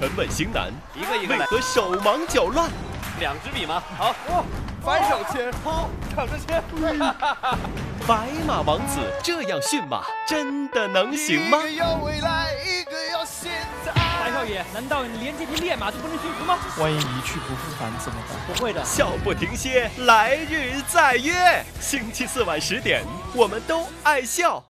沉稳型男，一个一个来，为何手忙脚乱？两支笔吗？好，反手切，好，躺着切。白马王子这样驯马，真的能行吗？一个要未来，一个要现在。白少爷，难道你连这匹烈马都不能驯服吗？万一一去不复返怎么办？不会的，笑不停歇，来日再约。星期四晚十点，我们都爱笑。